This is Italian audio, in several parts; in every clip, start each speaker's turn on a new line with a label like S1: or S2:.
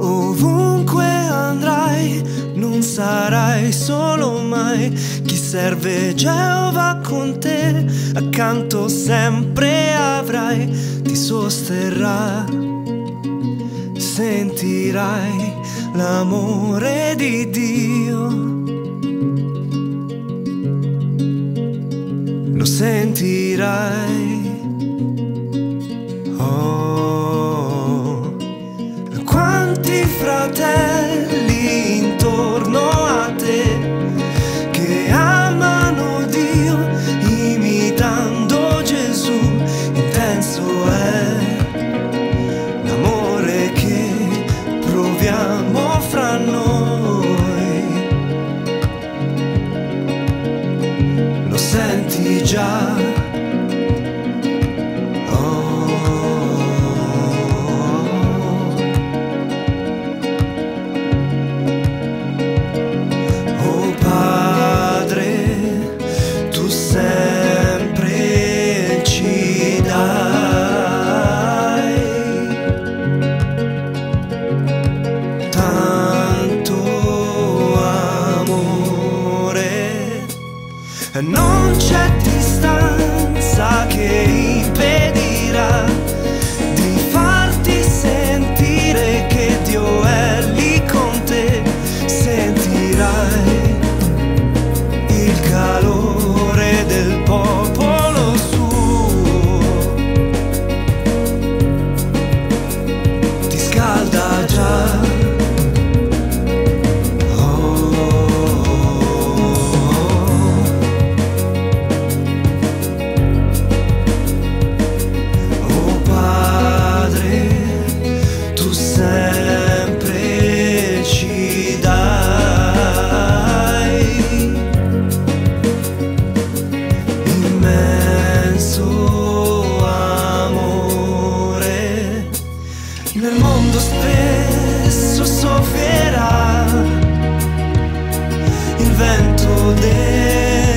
S1: Ovunque andrai, non sarai solo mai. Chi serve Geova con te, accanto sempre avrai, ti sosterrà. Sentirai l'amore di Dio. Lo sentirai. Oh, quanti fratelli senti già non c'è distanza che impedirà di farti sentire che Dio è lì con te, sentirai il calore del popolo avesso sofrerá, invento dele.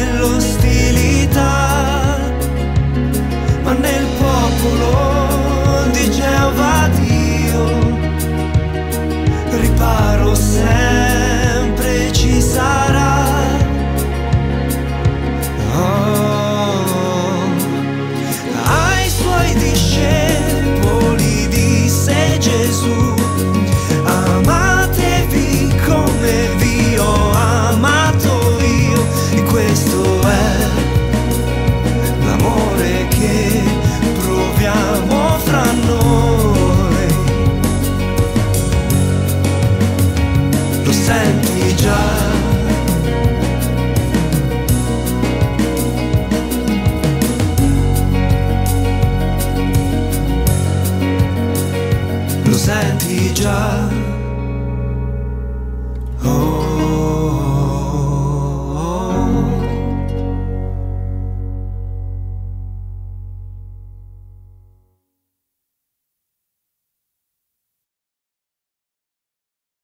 S1: lo senti già. Oh.